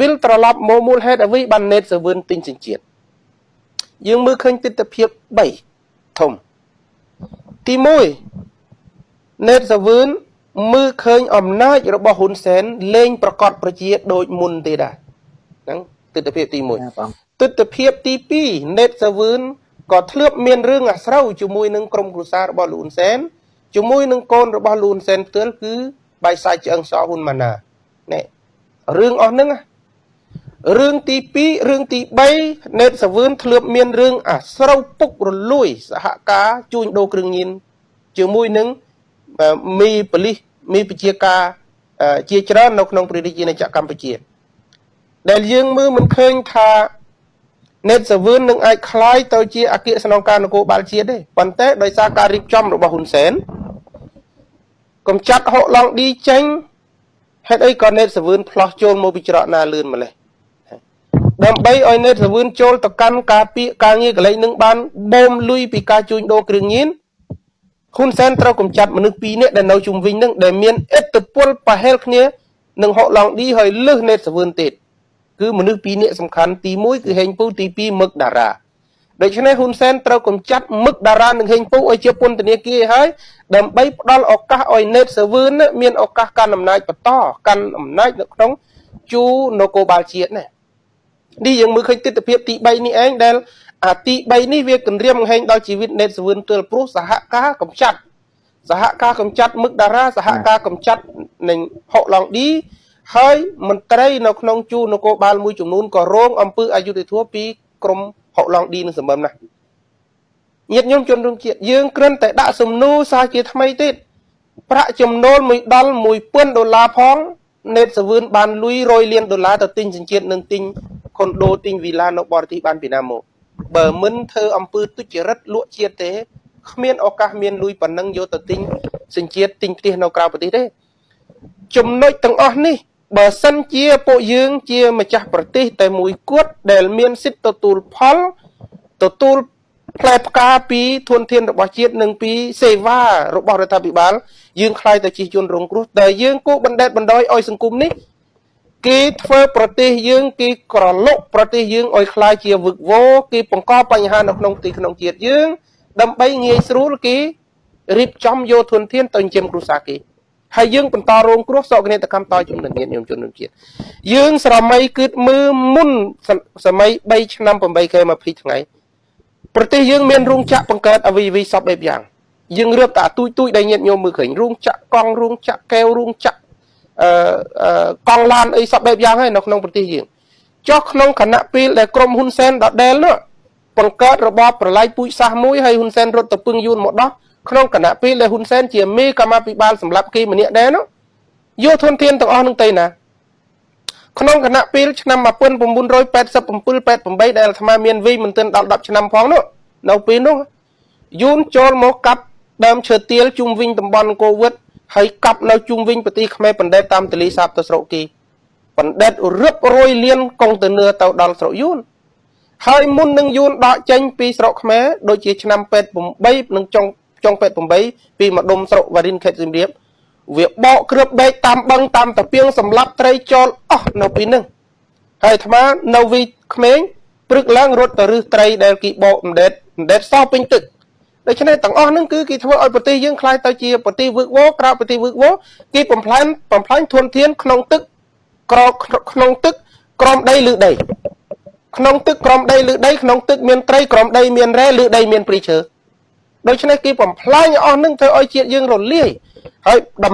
វិលត្រឡប់មកមូលហេតុអ្វីបានណេតសវឿនទិញចិញ្ចៀនយើងមើលឃើញទស្សនវិជ្ជា3ធំទី1ណេតសវឿនមើលឃើញអំណាចរបស់ហ៊ុនសែនលែងប្រកាសប្រជាដូចមុនទេដែរហ្នឹងទស្សនវិជ្ជាទី1ទស្សនវិជ្ជាទី2ណេតសវឿនក៏ធ្លាប់មានរឿងអាស្រូវជាមួយនឹងក្រុមគ្រួសាររបស់លូនសែនជាមួយនឹងកូនរបស់លូនសែនផ្ទាល់គឺបាយសាច់ឆ្អឹងសហ៊ុនម៉ាណានេះរឿងអស់ហ្នឹង រឿងទី2រឿងទី3ណេតសាវឿនធ្លាប់មានរឿងអាស្រូវពុករលួយសហការជួញដូរគ្រឿងញៀនជាមួយនឹងមីប៉ូលីសមីពជាការជាច្រើននៅក្នុងព្រះរាជាណាចក្រកម្ពុជា ដែលយើងមើលមិនឃើញថាណេតសាវឿននឹងអាចคล้ายទៅជាអគ្គស្នងការនគរបាលជាតិទេប៉ុន្តែដោយសារការរៀបចំរបស់ហ៊ុនសែនកំចាត់ហុកឡងឌីចេញហេតុអីក៏ណេតសាវឿនផ្លោះចូលមកពីច្រកណាលឿនម្លេះ ដើម្បីឲ្យណេតសាវឿនចូលទៅកាន់ការពារការងារកលែងនឹងបានបូមលុយពីការជួញដូរគ្រឿងញៀនហ៊ុនសែនត្រូវកំចាត់មនុស្សពីរនាក់ដែលនៅជុំវិញនឹងដែលមានឥទ្ធិពលប្រហែលគ្នានឹងហុកឡងឌីហើយលើសណេតសាវឿនទៀតគឺមនុស្សពីរនាក់សំខាន់ទី1គឺហេងពូទី2មឹកតារាដូច្នេះហ៊ុនសែនត្រូវកំចាត់មឹកតារានិងហេងពូឲ្យជាពន្ធនាគារឲ្យដើម្បីផ្ដល់ឱកាសឲ្យណេតសាវឿនមានឱកាសកាន់អំណាចបន្តកាន់អំណាចនៅក្នុងជួរនគរបាលជាតិណា នេះយើងមើលឃើញទស្សនវិជ្ជាទី3នេះឯងដែលអាទី3នេះវាគម្រាមបង្ហាញដល់ជីវិតណេតសាវឿនទល់ព្រោះសហការកំចាត់សហការកំចាត់មឹកតារាសហការកំចាត់នឹងហុកឡងឌីហើយមន្ត្រីនៅក្នុងជួរនគរបាលមួយចំនួនក៏រងអំពើអយុត្តិធម៌ពីក្រមហុកឡងឌីនឹងសម្បំណាស់ញាតិញោមជនរួមជាតិយើងគ្រាន់តែដាក់សំណួរសារជាថ្មីទៀតប្រាក់ចំណូល1ដុល្លារ1000ដុល្លារផងណេតសាវឿនបានលុយ100លានដុល្លារទៅទិញសញ្ជាតិនិងទិញ ខុនដូទិញវីឡានៅបរទេសបានពីណាមកបើមិនធ្វើអំពើទុច្ចរិតលក់ជាតិទេគ្មានឱកាសមានលុយប៉ុណ្ណឹងយកទៅទិញសញ្ជាតិទិញផ្ទះនៅក្រៅប្រទេសទេចំណុចទាំងអស់នេះបើសិនជាពួកយើងជាម្ចាស់ប្រទេសតែមួយគត់ដែលមានសិទ្ធិទទួលផលទទួលផ្លែផ្កាពីធនធានរបស់ជាតិនិងពីសេវារបស់រដ្ឋាភិបាលយើងខ្លាយទៅជាជនរងគ្រោះតែយើងគូបណ្ដេតបណ្ដោយឲ្យសង្គមនេះ គេធ្វើប្រទេសយើងគេក្រឡុកប្រទេសយើងឲ្យខ្លាយជាវឹកវរគេបង្កបញ្ហានៅក្នុងទីក្នុងជាតិយើង ដើម្បីងាយស្រួលគេរៀបចំយកធនធានទៅចិញ្ចឹមគ្រួសារគេហើយយើងបន្តរងគ្រោះសោកនាដកម្មតជំនាញញាតិញោមជនរួមជាតិយើងស្រមៃគិតមើលមុនសម័យ3ឆ្នាំ8ខែ20ថ្ងៃប្រទេសយើងមានរោងចក្របង្កើតអវីវីសពបែបយ៉ាងយើងរៀបតាទូចទូចដែលញាតិញោមមើលឃើញរោងចក្រកង់រោងចក្រកែវរោងចក្រអឺ កង់ឡានអីសពបែបយ៉ាងហើយនៅក្នុងប្រទេសយើងចុះក្នុងគណៈពេលដែលក្រមហ៊ុនសែនដដែលនោះបង្កើតរបបប្រល័យពូជសាសមួយហើយហ៊ុនសែនរត់ទៅពឹងយួនមកដោះក្នុងគណៈពេលដែលហ៊ុនសែនជាមេកម្មាភិបាលសម្រាប់គេម្នាក់ដែរនោះយកធនធានទាំងអស់នឹងទៅណាក្នុងគណៈពេលឆ្នាំ1987 88ដែលអាត្មាមានវីមិនទាន់ដល់10ឆ្នាំផងនោះនៅពេលនោះយួនចូលមកកាប់ដើមឈើទាលជុំវិញតំបន់កូវីដ ហើយកាប់នៅជុំវិញប្រទេសខ្មែរបណ្ដេតតាមទលីសាបទៅស្រុកគេបណ្ដេតរឹបរយលានកុងតឺន័រទៅដល់ស្រុកយួនហើយមុននឹងយួនដកចេញពីស្រុកខ្មែរដូចជាឆ្នាំ88និងចុងចុង88ពីម្ដុំស្រុកវ៉ារិនខេត្តសៀមរាបវាបកគ្រឿបដេកតាមបឹងតាមតាពីងសម្លាប់ត្រីចោលអស់នៅពីនឹងហើយអាត្មានៅវីក្មេងព្រឹកឡើងរត់ទៅរឹសត្រីដែលគេបកអណ្ដែតអណ្ដែតសោះពេញទឹក ដូច្នេះទាំងអស់ហ្នឹងគឺគេធ្វើឲ្យប្រទេសយើងคล้ายទៅជាប្រទេសវឹកវរក្រៅប្រទេសវឹកវរគេបំផ្លាញបំផ្លាញធនធានក្នុងទឹកក្រក្នុងទឹកក្រោមដីឬដីក្នុងទឹកក្រោមដីឬដីក្នុងទឹកមានត្រីក្រោមដីមានរ៉ែឬដីមានព្រីឈើដូច្នេះគេបំផ្លាញអស់នឹងធ្វើឲ្យជាតិយើងរលាយហើយដំ